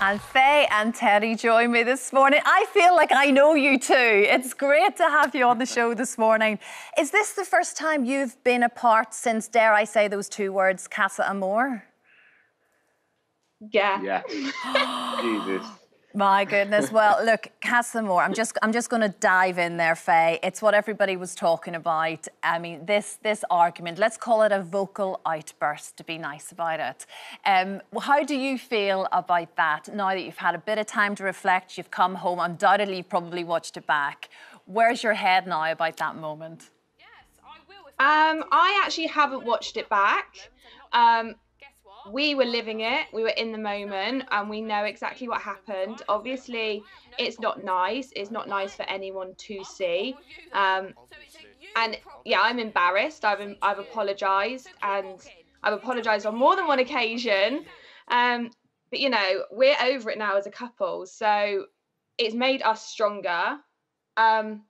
And Faye and Teddy join me this morning. I feel like I know you too. It's great to have you on the show this morning. Is this the first time you've been apart since, dare I say those two words, Casa Amor? Yeah. Yeah. Jesus. My goodness. Well, look, Casa Amor, I'm just I'm just going to dive in there, Faye. It's what everybody was talking about. I mean, this this argument. Let's call it a vocal outburst to be nice about it. Um, how do you feel about that now that you've had a bit of time to reflect? You've come home. Undoubtedly, you've probably watched it back. Where's your head now about that moment? Yes, I will. Um, I actually haven't watched it back. Um, we were living it, we were in the moment, and we know exactly what happened. Obviously, it's not nice. It's not nice for anyone to see. Um, and yeah, I'm embarrassed. I've I've apologised, and I've apologised on more than one occasion. Um, but you know, we're over it now as a couple, so it's made us stronger. Um,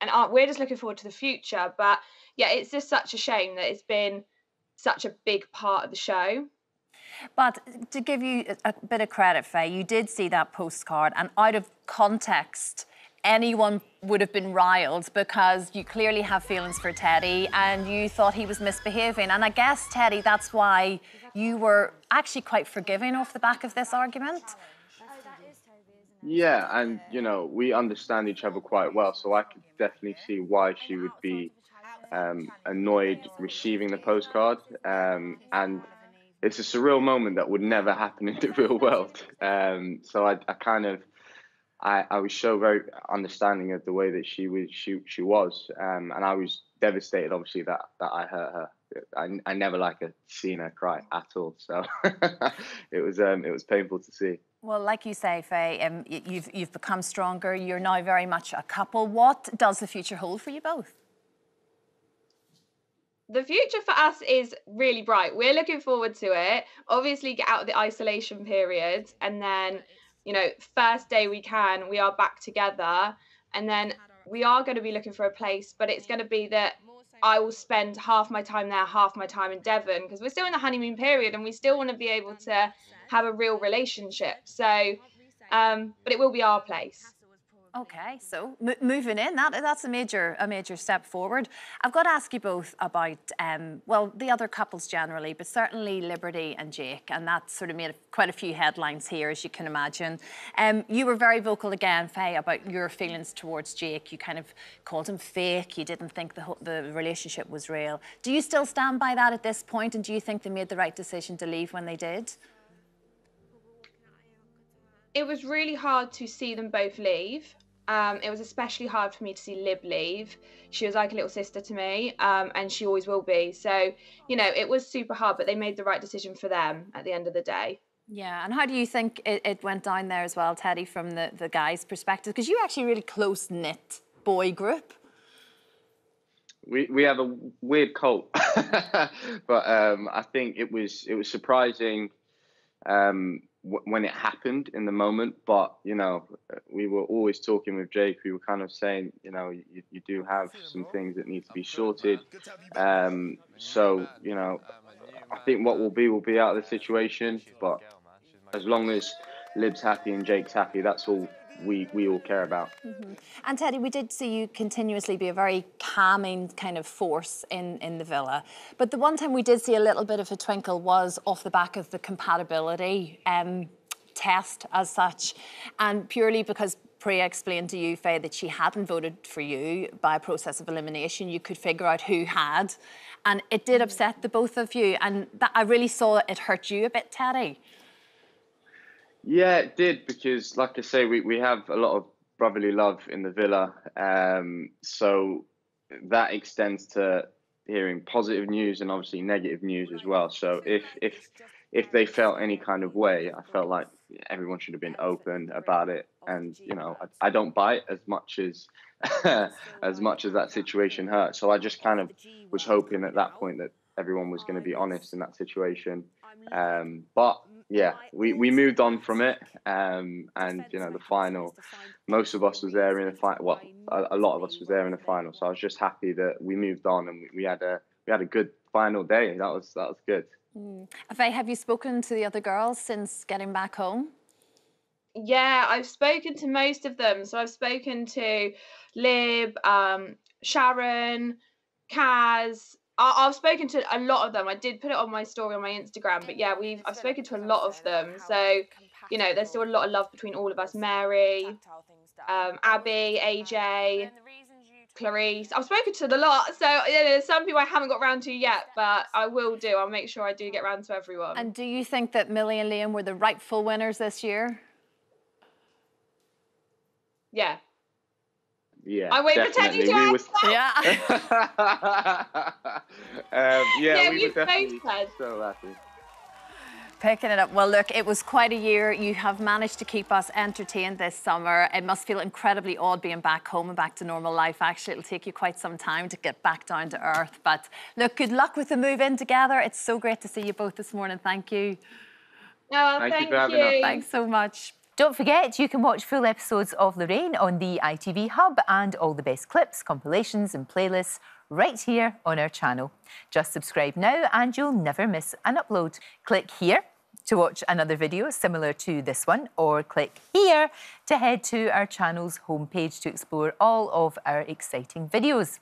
and we're just looking forward to the future. But yeah, it's just such a shame that it's been such a big part of the show. But to give you a bit of credit, Faye, you did see that postcard, and out of context, anyone would have been riled because you clearly have feelings for Teddy and you thought he was misbehaving. And I guess, Teddy, that's why you were actually quite forgiving off the back of this argument. Yeah, and you know, we understand each other quite well, so I could definitely see why she would be um, annoyed receiving the postcard. Um, and it's a surreal moment that would never happen in the real world. Um, so I, I kind of, I, I was so very understanding of the way that she was, she, she was, um, and I was devastated, obviously, that that I hurt her. I, I never like a, seen her cry at all, so it was um, it was painful to see. Well, like you say, Faye, um, you've you've become stronger. You're now very much a couple. What does the future hold for you both? The future for us is really bright. We're looking forward to it. Obviously, get out of the isolation period, and then, you know, first day we can, we are back together, and then we are going to be looking for a place, but it's going to be that I will spend half my time there, half my time in Devon, because we're still in the honeymoon period, and we still want to be able to have a real relationship. So, um, but it will be our place. Okay, so moving in, that that's a major a major step forward. I've got to ask you both about um, well the other couples generally, but certainly Liberty and Jake, and that sort of made quite a few headlines here, as you can imagine. Um, you were very vocal again, Faye, about your feelings towards Jake. You kind of called him fake. You didn't think the the relationship was real. Do you still stand by that at this point, and do you think they made the right decision to leave when they did? It was really hard to see them both leave. Um, it was especially hard for me to see Lib leave. She was like a little sister to me, um, and she always will be. So, you know, it was super hard, but they made the right decision for them at the end of the day. Yeah, and how do you think it, it went down there as well, Teddy, from the, the guys' perspective? Because you actually really close knit boy group. We we have a weird cult, but um, I think it was it was surprising. Um, when it happened in the moment. But you know, we were always talking with Jake. We were kind of saying, you know, you, you do have some things that need to be sorted. Um, so you know, I think what will be will be out of the situation. But as long as Lib's happy and Jake's happy, that's all we we all care about. Mm-hmm. And Teddy, we did see you continuously be a very calming kind of force in in the villa. But the one time we did see a little bit of a twinkle was off the back of the compatibility um, test as such, and purely because Priya explained to you, Faye, that she hadn't voted for you by a process of elimination. You could figure out who had, and it did upset the both of you. And that, I really saw it hurt you a bit, Teddy. Yeah, it did because, like I say, we, we have a lot of brotherly love in the villa. Um, so that extends to hearing positive news and obviously negative news as well. So if if if they felt any kind of way, I felt like everyone should have been open about it. And you know, I, I don't bite as much as as much as that situation hurt. So I just kind of was hoping at that point that everyone was going to be honest in that situation. Um, but yeah, we, we moved on from it. Um, and, you know, the final, most of us was there in the final. Well, a, a, lot of us was there in the final. So I was just happy that we moved on and we, we had a we had a good final day. That was that was good. Mm. Faye, have you spoken to the other girls since getting back home? Yeah, I've spoken to most of them. So I've spoken to Lib, um, Sharon, Kaz. I- I've spoken to a lot of them. I did put it on my story on my Instagram, but yeah, we've I've spoken to a lot of them. So you know, there's still a lot of love between all of us. Mary, um, Abby, AJ, Clarisse. I've spoken to a lot, so yeah, there's some people I haven't got round to yet, but I will do. I'll make sure I do get round to everyone. And do you think that Millie and Liam were the rightful winners this year? yeah, Yeah. I wait for Teddy definitely. to We was- Yeah. yeah, Yeah, we we've were both definitely said. so happy. Picking it up. Well, look, it was quite a year. You have managed to keep us entertained this summer. It must feel incredibly odd being back home and back to normal life. Actually, it'll take you quite some time to get back down to earth. But look, good luck with the move in together. It's so great to see you both this morning. Thank you. Oh, Thank you thank for having us. you. Thanks so much. Don't forget, you can watch full episodes of Lorraine on the ITV Hub and all the best clips, compilations, and playlists right here on our channel. Just subscribe now and you'll never miss an upload. Click here to watch another video similar to this one, or click here to head to our channel's homepage to explore all of our exciting videos.